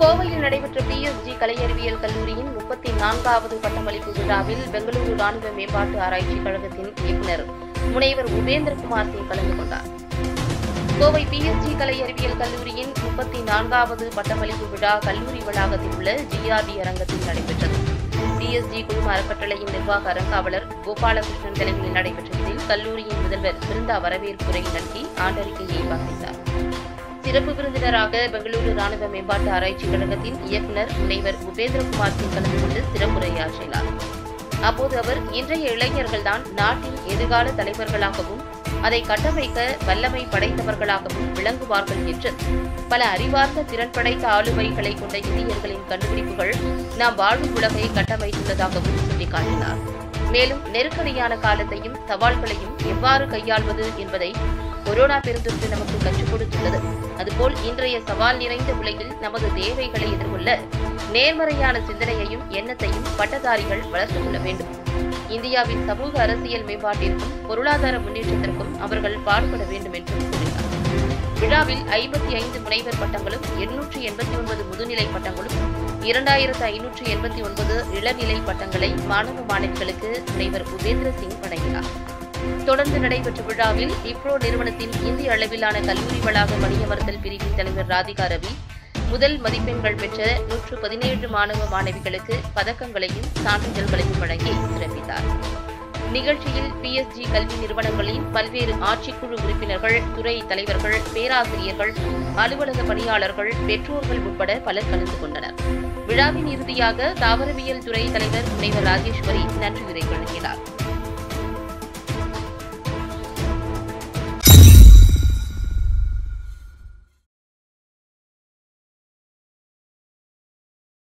கோவையில் நடைபெற்ற பிஎஸ்ஜி கலை அறிவியல் கல்லூரியின் முப்பத்தி நான்காவது பட்டமளிப்பு விழாவில் பெங்களூரு ராணுவ மேம்பாட்டு ஆராய்ச்சி கழகத்தின் இயக்குநர் முனைவர் உபேந்திரகுமார் சிங் கலந்து கொண்டார். கோவை பிஎஸ்ஜி கலை அறிவியல் கல்லூரியின் முப்பத்தி நான்காவது பட்டமளிப்பு விழா கல்லூரி வளாகத்தில் உள்ள ஜிஆர்டி அரங்கத்தில் நடைபெற்றது. பிஎஸ்ஜி குழும அறக்கட்டளையின் நிர்வாக அரங்காவலர் கோபாலகிருஷ்ணன் தலைமையில் நடைபெற்ற இதில் கல்லூரியின் முதல்வர் பிருந்தா வரவேற்புரை நடத்தி ஆண்டறிக்கையை வாசித்தார். சிறப்பு விருந்தினராக பெங்களூரு ராணுவ மேம்பாட்டு ஆராய்ச்சி கழகத்தின் இயக்குநர் முனைவர் உபேந்திரகுமார் சிங் கலந்து கொண்டு சிறப்புரையாற்றினார். அப்போது அவர் இன்றைய இளைஞர்கள்தான் நாட்டின் எதிர்கால தலைவர்களாகவும் அதை கட்டமைக்க வல்லமை படைத்தவர்களாகவும் விளங்குவார்கள் என்று. பல அறிவார்ந்த திறன் படைத்த ஆளுமைகளை கொண்ட இந்தியர்களின் கண்டுபிடிப்புகள் நாம் வாழும் உலகை கட்டமைத்துள்ளதாகவும் சுட்டிக்காட்டினார். மேலும் நெருக்கடியான காலத்தையும் சவால்களையும் எவ்வாறு கையாள்வது என்பதை கொரோனா பெருந்தொற்று நமக்கு கற்றுக் கொடுத்துள்ளது. அதுபோல் இன்றைய சவால் நிறைந்த உலகில் நமது தேவைகளை எதிர்கொள்ள நேர்மறையான சிந்தனையையும் எண்ணத்தையும் பட்டதாரிகள் வளர்த்துக் கொள்ள வேண்டும். இந்தியாவின் சமூக அரசியல் மேம்பாட்டிற்கும் பொருளாதார முன்னேற்றத்திற்கும் அவர்கள் பாடுபட வேண்டும் என்றும் கூறினார். விழாவில் ஐம்பத்தி ஐந்து முனைவர் பட்டங்களும் எண்ணூற்றி எண்பத்தி ஒன்பது முதுநிலை பட்டங்களும் இரண்டாயிரத்து ஐநூற்று எண்பத்தி ஒன்பது இளநிலை பட்டங்களை மாணவ மாணவிகளுக்கு முனைவர் உபேந்திர சிங் வழங்கினார். தொடர்ந்து நடைபெற்ற விழாவில் இப்ரோ நிறுவனத்தின் இந்திய அளவிலான கல்லூரி வளாக பணியமர்த்தல் பிரிவின் தலைவர் ராதிகா ரவி முதல் மதிப்பெண்கள் பெற்ற நூற்று பதினேழு மாணவ மாணவிகளுக்கு பதக்கங்களையும் சான்றிதழ்களையும் வழங்கி சிறப்பித்தார். நிகழ்ச்சியில் பிஎஸ்ஜி கல்வி நிறுவனங்களின் பல்வேறு ஆட்சிக்குழு உறுப்பினர்கள் துறை தலைவர்கள் பேராசிரியர்கள் அலுவலக பணியாளர்கள் பெற்றோர்கள் உட்பட பலர் கலந்து கொண்டனர். விழாவின் இறுதியாக தாவரவியல் துறை தலைவர் முனைவர் ராஜேஸ்வரி நன்றியுரை வழங்கினார்